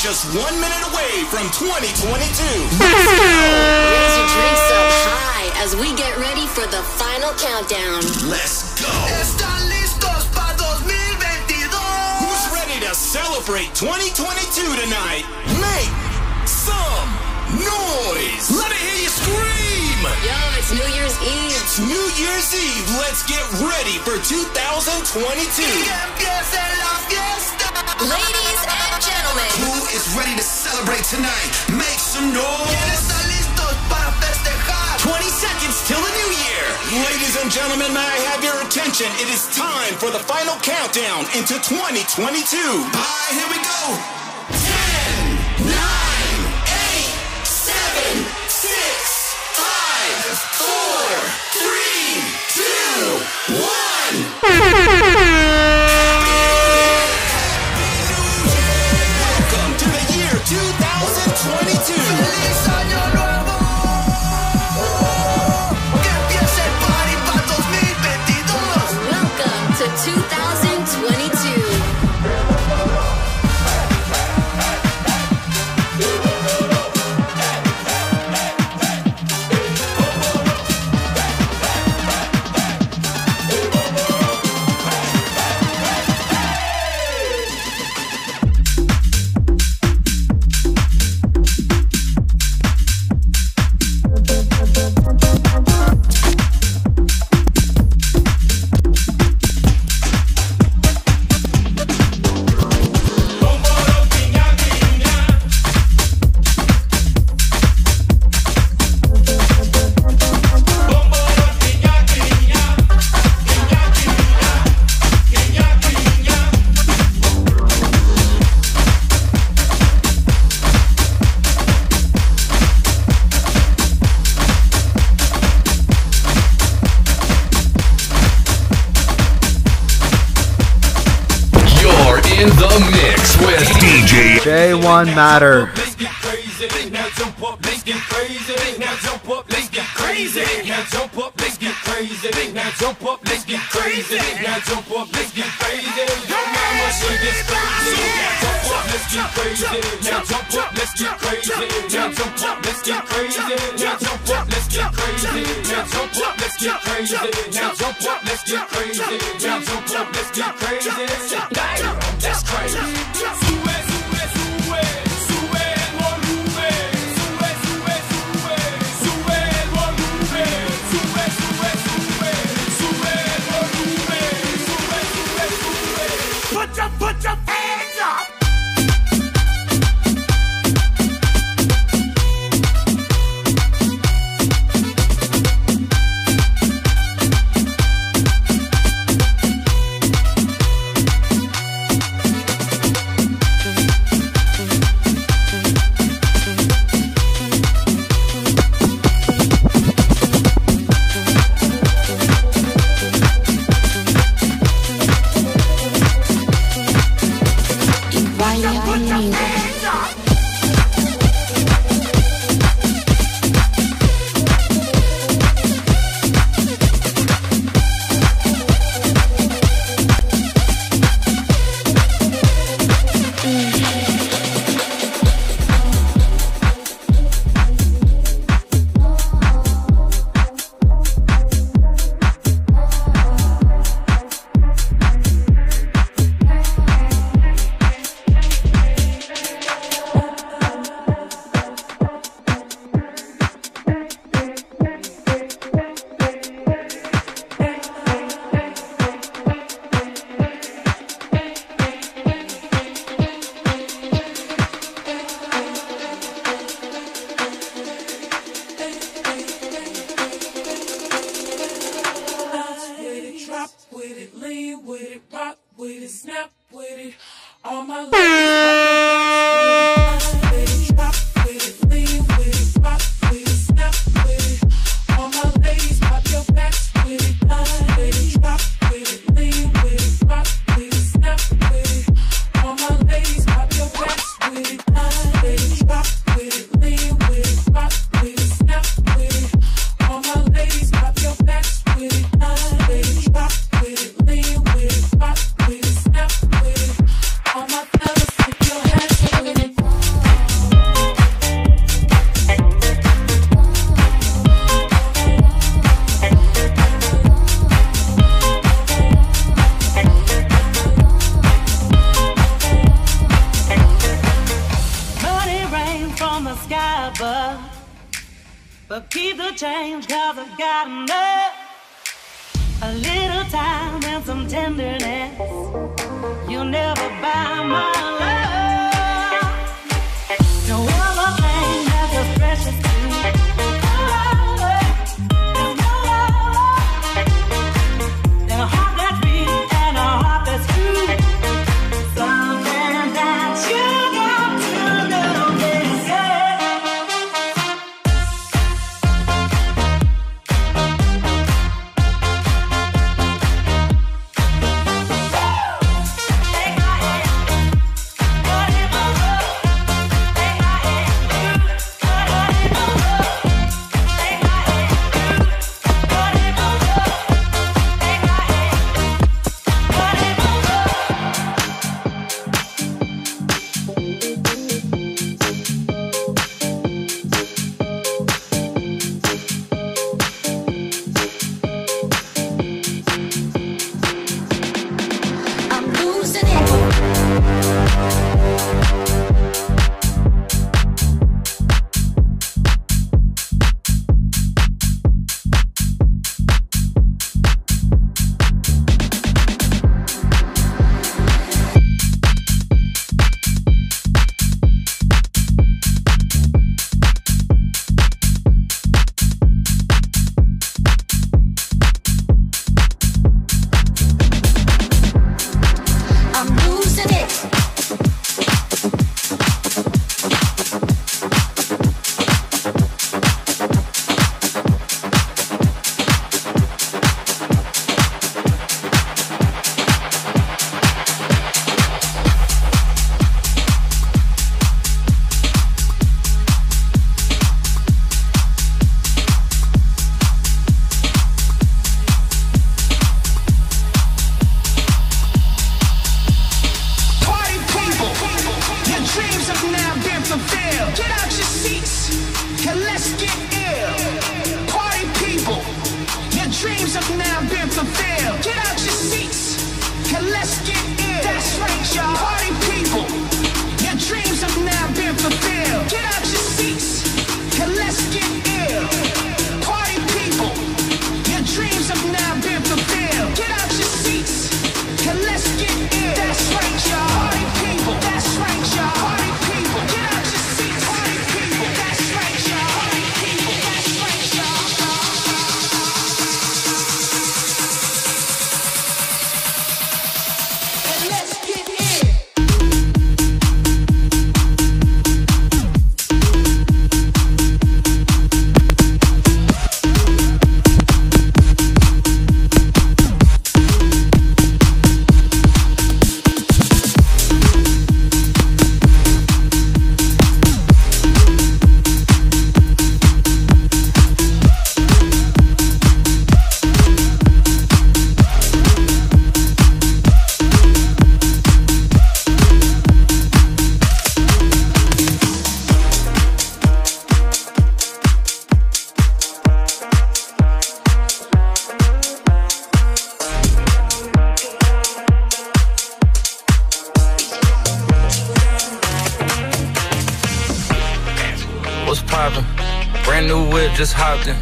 just one minute away from 2022. Raise your drinks up high as we get ready for the final countdown. Let's go. ¿Están listos para 2022? Who's ready to celebrate 2022 tonight? Make some noise. Let it hear you scream. Yo, it's New Year's Eve. It's New Year's Eve. Let's get ready for 2022. Que empiece la fiesta. Ladies and gentlemen, Who is ready to celebrate tonight? Make some noise. está listos para festejar? 20 seconds till the new year. Ladies and gentlemen, may I have your attention? It is time for the final countdown into 2022. Alright, here we go. 10, 9, 8, 7, 6, 5, 4, 3, 2, 1. Mix with DJ J1 Matter. Crazy. Now jump up, let's get crazy. Now jump up, let's get crazy. Now jump up, let's get crazy. Your mama she gets crazy. Now jump up, let's get crazy. Now jump up, let's get crazy. Now jump up, let's get crazy. Now jump up, let's get crazy. Now jump up, let's get crazy. Now jump up, let's get crazy. Now jump up, let's get crazy. Damn, that's crazy. It, with it, snap with it. All my ladies, change, cause I've got enough. A little time and some tenderness. You'll never buy my love. Just hopped in.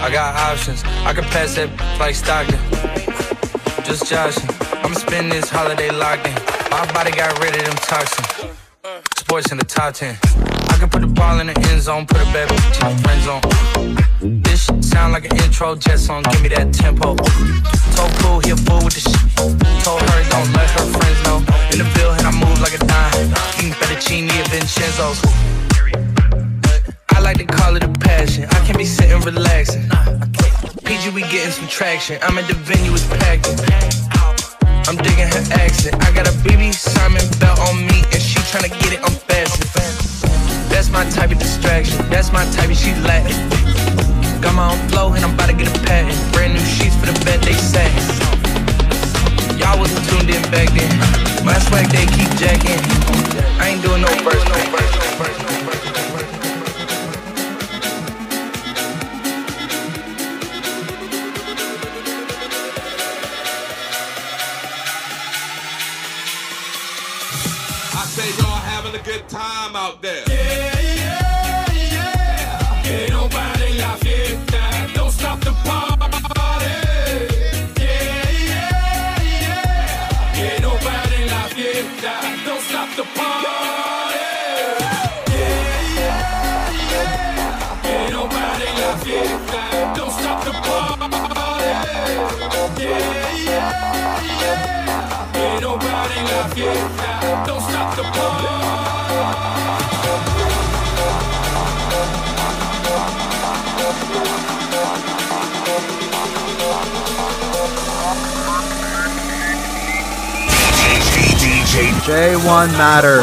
I got options. I can pass that like Stockton. Just joshing. I'ma spend this holiday locked in. My body got rid of them toxins. Sports in the top 10. I can put the ball in the end zone, put a bad bitch in the friend zone. This shit sound like an intro jet song, give me that tempo. Told cool, he a fool with the shit. Told her don't let her friends know. In the bill, and I move like a dime. Eating fettuccine at Vincenzo's. I like to call it a passion. I can't be sitting relaxing. PG, we getting some traction. I'm at the venue, it's packed. I'm digging her accent. I got a BB Simon belt on me, and she tryna get it unfastened. That's my type of distraction. That's my type of she Latin. Got my own flow, and I'm about to get a patent. Brand new sheets for the bed they sat. Y'all wasn't tuned in back then. My swag they keep jacking. I ain't doing no verse, no verse, Out there. Yeah, yeah, yeah. Ain't nobody pare la. Don't stop the party. Yeah, yeah, yeah. Don't stop the party. Yeah, yeah, yeah. Don't stop the party. Yeah, yeah, yeah. Don't stop the party. J1 Matter.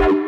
Is.